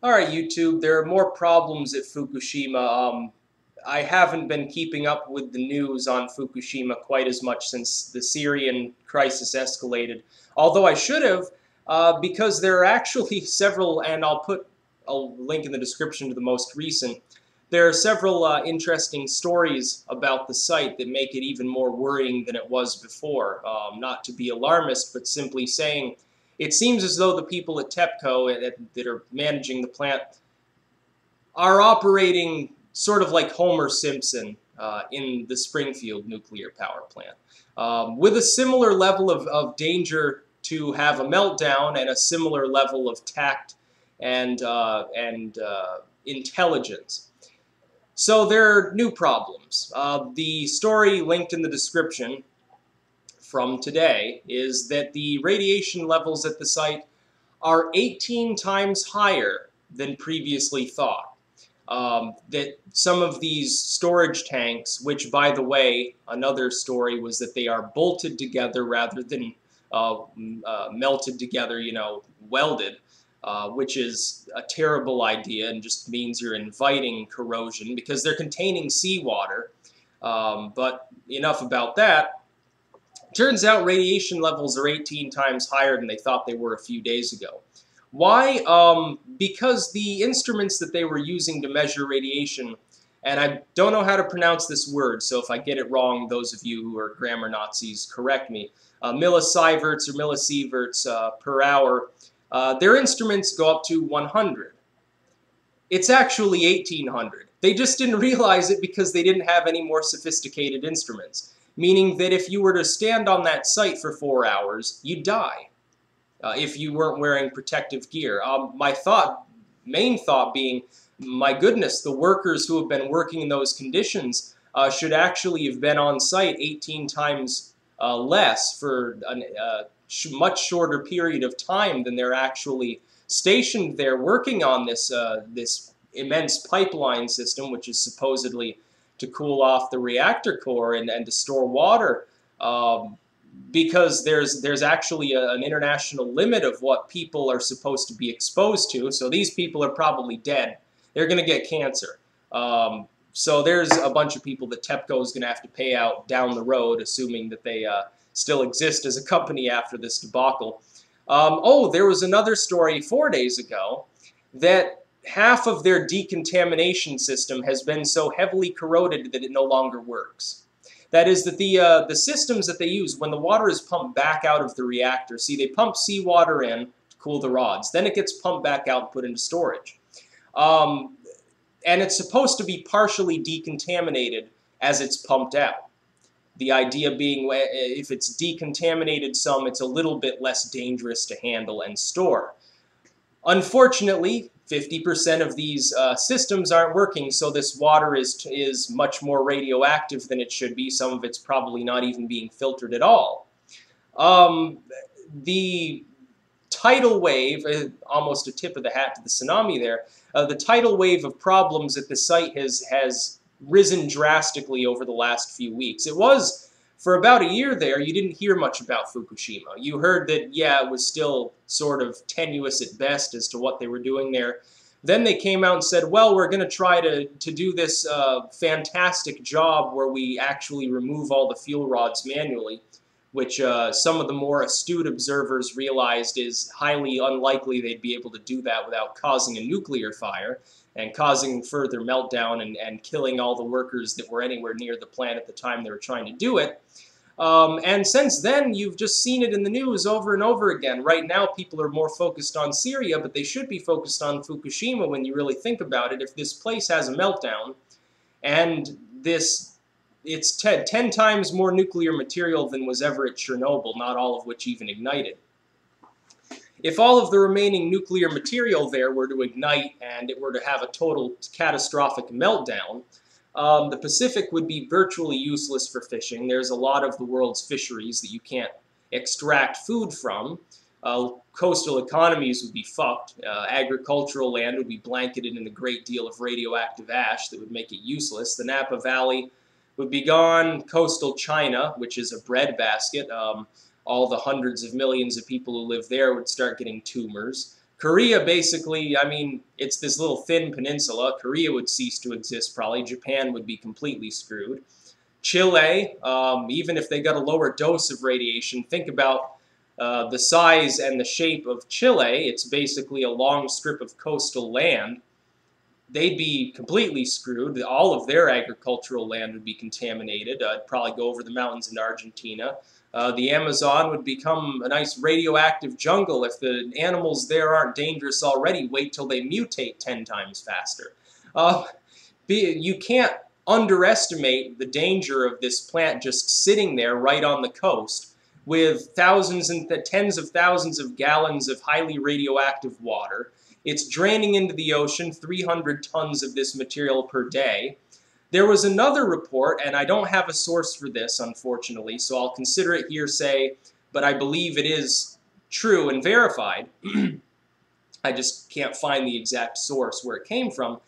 All right, YouTube, there are more problems at Fukushima. Um, I haven't been keeping up with the news on Fukushima quite as much since the Syrian crisis escalated, although I should have, uh, because there are actually several, and I'll put a link in the description to the most recent, there are several uh, interesting stories about the site that make it even more worrying than it was before. Um, not to be alarmist, but simply saying it seems as though the people at TEPCO that are managing the plant are operating sort of like Homer Simpson uh, in the Springfield nuclear power plant, um, with a similar level of, of danger to have a meltdown and a similar level of tact and, uh, and uh, intelligence. So there are new problems. Uh, the story linked in the description from today is that the radiation levels at the site are 18 times higher than previously thought. Um, that some of these storage tanks, which by the way, another story was that they are bolted together rather than uh, uh, melted together, you know, welded, uh, which is a terrible idea and just means you're inviting corrosion because they're containing seawater. Um, but enough about that. Turns out radiation levels are 18 times higher than they thought they were a few days ago. Why? Um, because the instruments that they were using to measure radiation, and I don't know how to pronounce this word, so if I get it wrong, those of you who are grammar Nazis, correct me. Uh, millisieverts or millisieverts uh, per hour, uh, their instruments go up to 100. It's actually 1800. They just didn't realize it because they didn't have any more sophisticated instruments meaning that if you were to stand on that site for four hours, you'd die uh, if you weren't wearing protective gear. Um, my thought, main thought being, my goodness, the workers who have been working in those conditions uh, should actually have been on site 18 times uh, less for a uh, sh much shorter period of time than they're actually stationed there working on this, uh, this immense pipeline system, which is supposedly to cool off the reactor core and, and to store water um, because there's there's actually a, an international limit of what people are supposed to be exposed to. So these people are probably dead. They're going to get cancer. Um, so there's a bunch of people that TEPCO is going to have to pay out down the road, assuming that they uh, still exist as a company after this debacle. Um, oh, there was another story four days ago that half of their decontamination system has been so heavily corroded that it no longer works. That is that the, uh, the systems that they use, when the water is pumped back out of the reactor, see, they pump seawater in to cool the rods. Then it gets pumped back out and put into storage. Um, and it's supposed to be partially decontaminated as it's pumped out. The idea being if it's decontaminated some, it's a little bit less dangerous to handle and store. Unfortunately, 50% of these uh, systems aren't working, so this water is, is much more radioactive than it should be. Some of it's probably not even being filtered at all. Um, the tidal wave, uh, almost a tip of the hat to the tsunami there, uh, the tidal wave of problems at the site has, has risen drastically over the last few weeks. It was for about a year there, you didn't hear much about Fukushima. You heard that, yeah, it was still sort of tenuous at best as to what they were doing there. Then they came out and said, well, we're going to try to, to do this uh, fantastic job where we actually remove all the fuel rods manually, which uh, some of the more astute observers realized is highly unlikely they'd be able to do that without causing a nuclear fire and causing further meltdown and, and killing all the workers that were anywhere near the plant at the time they were trying to do it. Um, and since then, you've just seen it in the news over and over again. Right now, people are more focused on Syria, but they should be focused on Fukushima when you really think about it. If this place has a meltdown, and this it's 10, 10 times more nuclear material than was ever at Chernobyl, not all of which even ignited. If all of the remaining nuclear material there were to ignite and it were to have a total catastrophic meltdown, um, the Pacific would be virtually useless for fishing. There's a lot of the world's fisheries that you can't extract food from. Uh, coastal economies would be fucked. Uh, agricultural land would be blanketed in a great deal of radioactive ash that would make it useless. The Napa Valley would be gone. Coastal China, which is a breadbasket, um, all the hundreds of millions of people who live there would start getting tumors. Korea basically, I mean, it's this little thin peninsula. Korea would cease to exist probably. Japan would be completely screwed. Chile, um, even if they got a lower dose of radiation, think about uh, the size and the shape of Chile. It's basically a long strip of coastal land. They'd be completely screwed. All of their agricultural land would be contaminated. Uh, probably go over the mountains in Argentina. Uh, the Amazon would become a nice radioactive jungle if the animals there aren't dangerous already. Wait till they mutate 10 times faster. Uh, be, you can't underestimate the danger of this plant just sitting there right on the coast with thousands and th tens of thousands of gallons of highly radioactive water. It's draining into the ocean 300 tons of this material per day. There was another report, and I don't have a source for this, unfortunately, so I'll consider it hearsay, but I believe it is true and verified. I just can't find the exact source where it came from,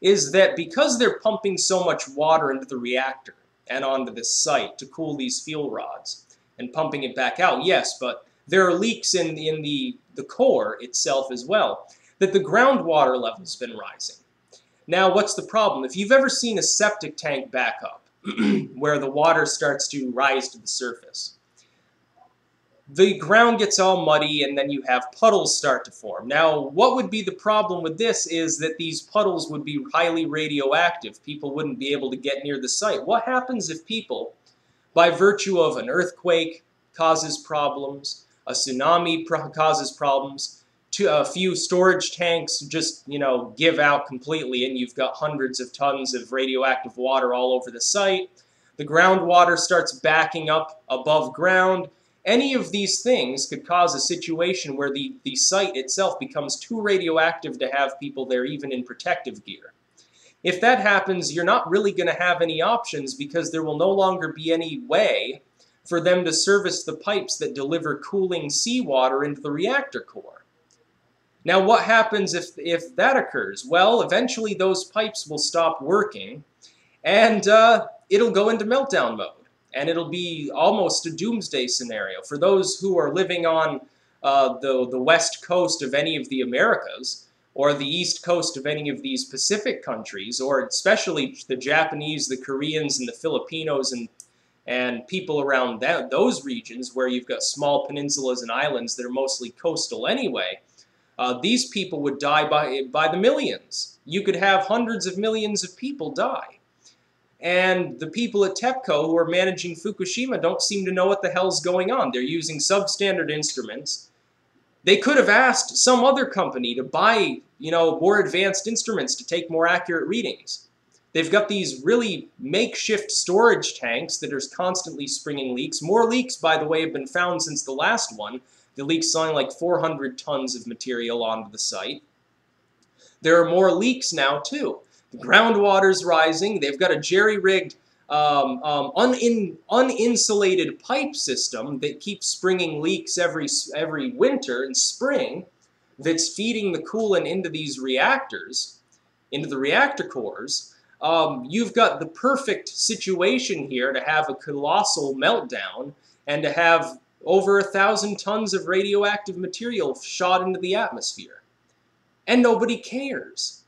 is that because they're pumping so much water into the reactor and onto this site to cool these fuel rods and pumping it back out, yes, but there are leaks in, in the, the core itself as well, that the groundwater level's been rising. Now, what's the problem? If you've ever seen a septic tank back up, where the water starts to rise to the surface, the ground gets all muddy and then you have puddles start to form. Now, what would be the problem with this is that these puddles would be highly radioactive. People wouldn't be able to get near the site. What happens if people, by virtue of an earthquake, causes problems, a tsunami causes problems, a few storage tanks just, you know, give out completely and you've got hundreds of tons of radioactive water all over the site. The groundwater starts backing up above ground. Any of these things could cause a situation where the, the site itself becomes too radioactive to have people there even in protective gear. If that happens, you're not really going to have any options because there will no longer be any way for them to service the pipes that deliver cooling seawater into the reactor core. Now, what happens if, if that occurs? Well, eventually those pipes will stop working, and uh, it'll go into meltdown mode. And it'll be almost a doomsday scenario. For those who are living on uh, the, the west coast of any of the Americas, or the east coast of any of these Pacific countries, or especially the Japanese, the Koreans, and the Filipinos, and, and people around that, those regions where you've got small peninsulas and islands that are mostly coastal anyway, uh, these people would die by, by the millions. You could have hundreds of millions of people die. And the people at TEPCO who are managing Fukushima don't seem to know what the hell's going on. They're using substandard instruments. They could have asked some other company to buy, you know, more advanced instruments to take more accurate readings. They've got these really makeshift storage tanks that are constantly springing leaks. More leaks, by the way, have been found since the last one. The leak's selling like 400 tons of material onto the site. There are more leaks now, too. The groundwater's rising. They've got a jerry-rigged, um, um, unin uninsulated pipe system that keeps springing leaks every, every winter and spring that's feeding the coolant into these reactors, into the reactor cores. Um, you've got the perfect situation here to have a colossal meltdown and to have over a thousand tons of radioactive material shot into the atmosphere. And nobody cares.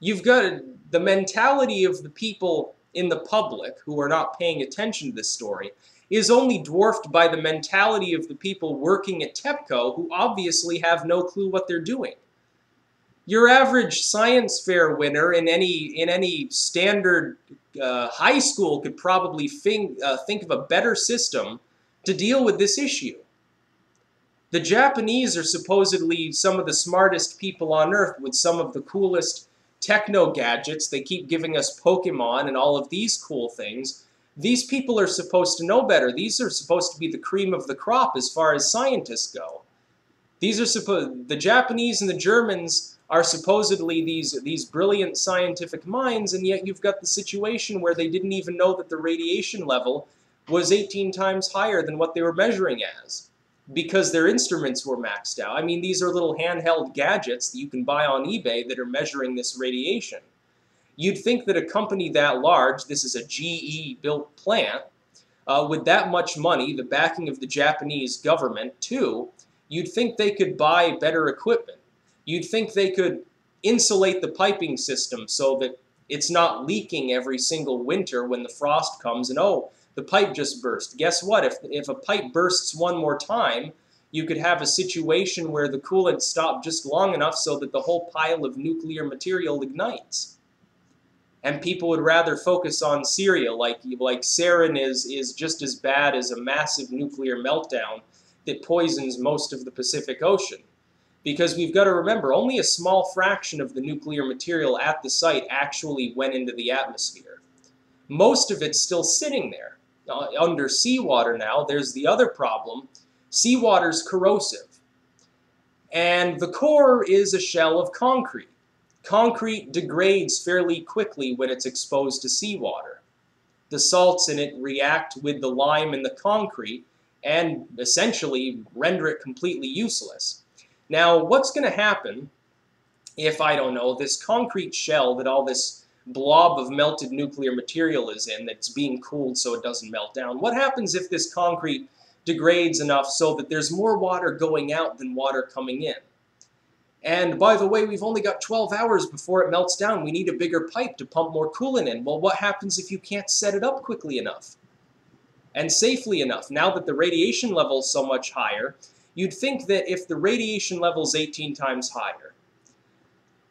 You've got the mentality of the people in the public who are not paying attention to this story is only dwarfed by the mentality of the people working at TEPCO who obviously have no clue what they're doing. Your average science fair winner in any in any standard uh, high school could probably think, uh, think of a better system to deal with this issue. The Japanese are supposedly some of the smartest people on earth with some of the coolest techno gadgets. They keep giving us Pokemon and all of these cool things. These people are supposed to know better. These are supposed to be the cream of the crop as far as scientists go. These are supposed the Japanese and the Germans are supposedly these these brilliant scientific minds, and yet you've got the situation where they didn't even know that the radiation level was 18 times higher than what they were measuring as because their instruments were maxed out. I mean, these are little handheld gadgets that you can buy on eBay that are measuring this radiation. You'd think that a company that large, this is a GE-built plant, uh, with that much money, the backing of the Japanese government too, You'd think they could buy better equipment. You'd think they could insulate the piping system so that it's not leaking every single winter when the frost comes and oh, the pipe just burst. Guess what? If, if a pipe bursts one more time, you could have a situation where the coolant stopped just long enough so that the whole pile of nuclear material ignites. And people would rather focus on Syria, like like sarin is is just as bad as a massive nuclear meltdown that poisons most of the Pacific Ocean. Because we've got to remember, only a small fraction of the nuclear material at the site actually went into the atmosphere. Most of it's still sitting there. Uh, under seawater now, there's the other problem. Seawater's corrosive. And the core is a shell of concrete. Concrete degrades fairly quickly when it's exposed to seawater. The salts in it react with the lime in the concrete and essentially render it completely useless. Now, what's going to happen if, I don't know, this concrete shell that all this blob of melted nuclear material is in that's being cooled so it doesn't melt down? What happens if this concrete degrades enough so that there's more water going out than water coming in? And by the way, we've only got 12 hours before it melts down. We need a bigger pipe to pump more coolant in. Well, what happens if you can't set it up quickly enough? and safely enough. Now that the radiation level is so much higher, you'd think that if the radiation level is 18 times higher,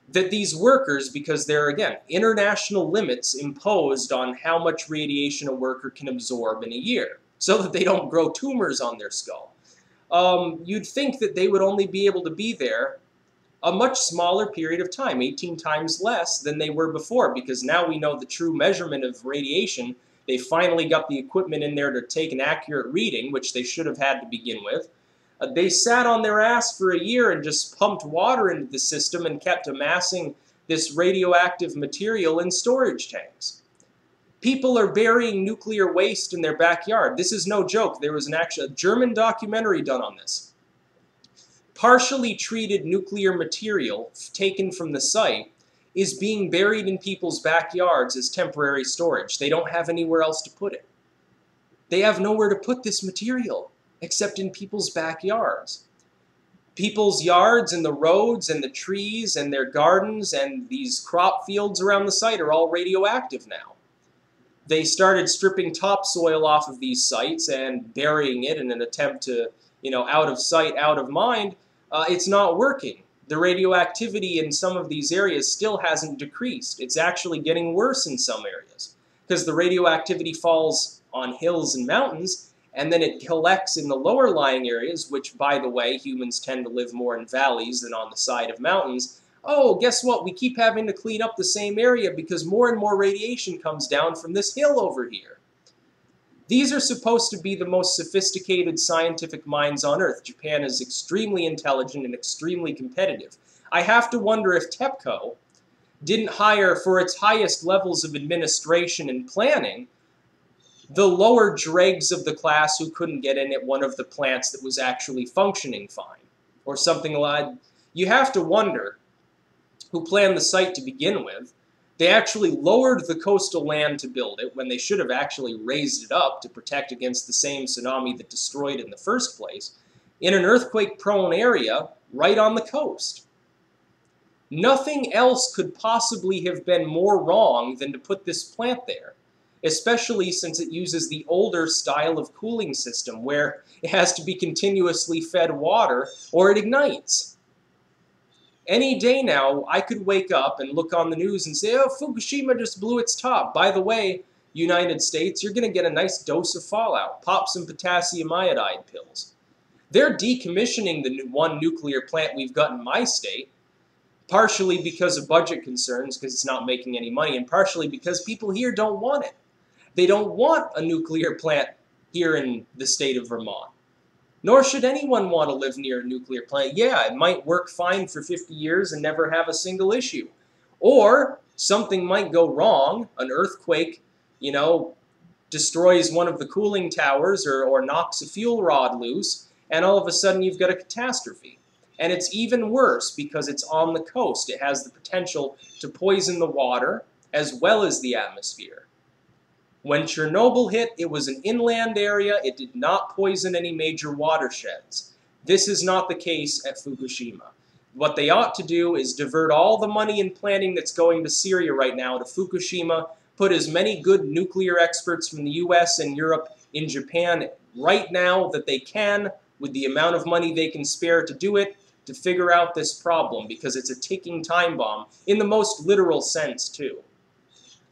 that these workers, because there are, again, international limits imposed on how much radiation a worker can absorb in a year, so that they don't grow tumors on their skull, um, you'd think that they would only be able to be there a much smaller period of time, 18 times less than they were before, because now we know the true measurement of radiation they finally got the equipment in there to take an accurate reading, which they should have had to begin with. They sat on their ass for a year and just pumped water into the system and kept amassing this radioactive material in storage tanks. People are burying nuclear waste in their backyard. This is no joke. There was an actual German documentary done on this. Partially treated nuclear material taken from the site is being buried in people's backyards as temporary storage. They don't have anywhere else to put it. They have nowhere to put this material except in people's backyards. People's yards and the roads and the trees and their gardens and these crop fields around the site are all radioactive now. They started stripping topsoil off of these sites and burying it in an attempt to, you know, out of sight, out of mind. Uh, it's not working the radioactivity in some of these areas still hasn't decreased. It's actually getting worse in some areas because the radioactivity falls on hills and mountains and then it collects in the lower lying areas, which, by the way, humans tend to live more in valleys than on the side of mountains. Oh, guess what? We keep having to clean up the same area because more and more radiation comes down from this hill over here. These are supposed to be the most sophisticated scientific minds on Earth. Japan is extremely intelligent and extremely competitive. I have to wonder if TEPCO didn't hire for its highest levels of administration and planning the lower dregs of the class who couldn't get in at one of the plants that was actually functioning fine, or something like You have to wonder who planned the site to begin with, they actually lowered the coastal land to build it when they should have actually raised it up to protect against the same tsunami that destroyed in the first place, in an earthquake-prone area right on the coast. Nothing else could possibly have been more wrong than to put this plant there, especially since it uses the older style of cooling system where it has to be continuously fed water or it ignites. Any day now, I could wake up and look on the news and say, oh, Fukushima just blew its top. By the way, United States, you're going to get a nice dose of fallout. Pop some potassium iodide pills. They're decommissioning the one nuclear plant we've got in my state, partially because of budget concerns, because it's not making any money, and partially because people here don't want it. They don't want a nuclear plant here in the state of Vermont. Nor should anyone want to live near a nuclear plant. Yeah, it might work fine for 50 years and never have a single issue. Or something might go wrong, an earthquake, you know, destroys one of the cooling towers or, or knocks a fuel rod loose, and all of a sudden you've got a catastrophe. And it's even worse because it's on the coast. It has the potential to poison the water as well as the atmosphere. When Chernobyl hit, it was an inland area. It did not poison any major watersheds. This is not the case at Fukushima. What they ought to do is divert all the money and planning that's going to Syria right now to Fukushima, put as many good nuclear experts from the US and Europe in Japan right now that they can, with the amount of money they can spare to do it, to figure out this problem because it's a ticking time bomb in the most literal sense, too.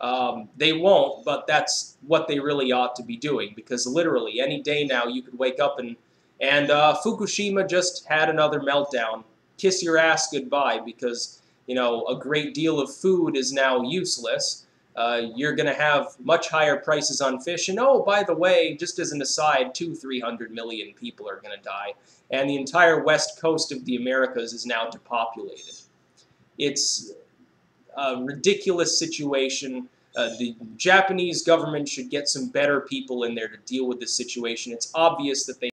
Um, they won't, but that's what they really ought to be doing because literally any day now you could wake up and and uh, Fukushima just had another meltdown. Kiss your ass goodbye because you know a great deal of food is now useless. Uh, you're going to have much higher prices on fish. And oh, by the way, just as an aside, two, three hundred million people are going to die, and the entire west coast of the Americas is now depopulated. It's a ridiculous situation. Uh, the Japanese government should get some better people in there to deal with this situation. It's obvious that they